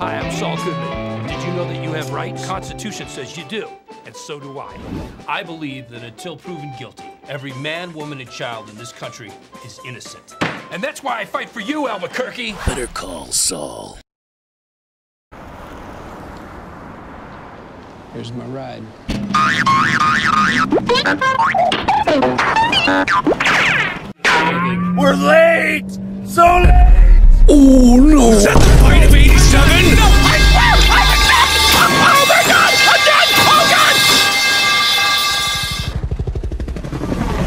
Saul Goodman, did you know that you have rights? Constitution says you do, and so do I. I believe that until proven guilty, every man, woman, and child in this country is innocent. And that's why I fight for you, Albuquerque. Better call Saul. Here's my ride. We're late! So late! Oh